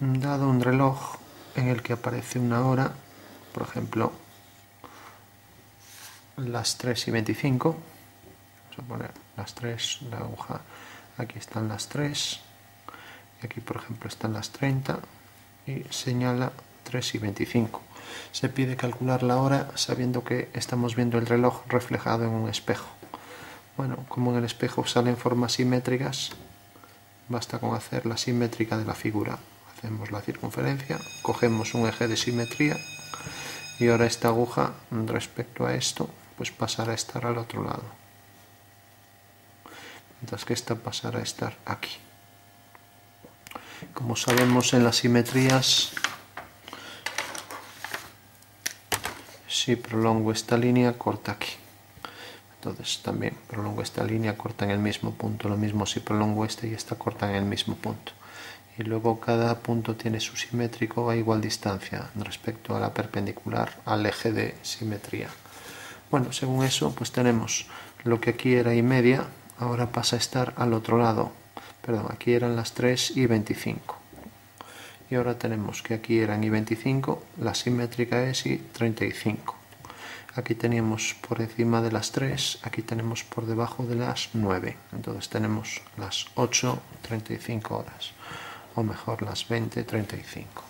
dado un reloj en el que aparece una hora, por ejemplo, las 3 y 25, vamos a poner las 3, la aguja, aquí están las 3, y aquí por ejemplo están las 30, y señala 3 y 25. Se pide calcular la hora sabiendo que estamos viendo el reloj reflejado en un espejo. Bueno, como en el espejo salen formas simétricas, basta con hacer la simétrica de la figura. Hacemos la circunferencia, cogemos un eje de simetría y ahora esta aguja respecto a esto pues pasará a estar al otro lado. Mientras que esta pasará a estar aquí. Como sabemos en las simetrías, si prolongo esta línea, corta aquí. Entonces también prolongo esta línea, corta en el mismo punto. Lo mismo si prolongo esta y esta, corta en el mismo punto. Y luego cada punto tiene su simétrico a igual distancia respecto a la perpendicular al eje de simetría. Bueno, según eso, pues tenemos lo que aquí era y media, ahora pasa a estar al otro lado. Perdón, aquí eran las 3 y 25. Y ahora tenemos que aquí eran y 25, la simétrica es y 35. Aquí teníamos por encima de las 3, aquí tenemos por debajo de las 9. Entonces tenemos las 8, 35 horas, o mejor las 20, 35.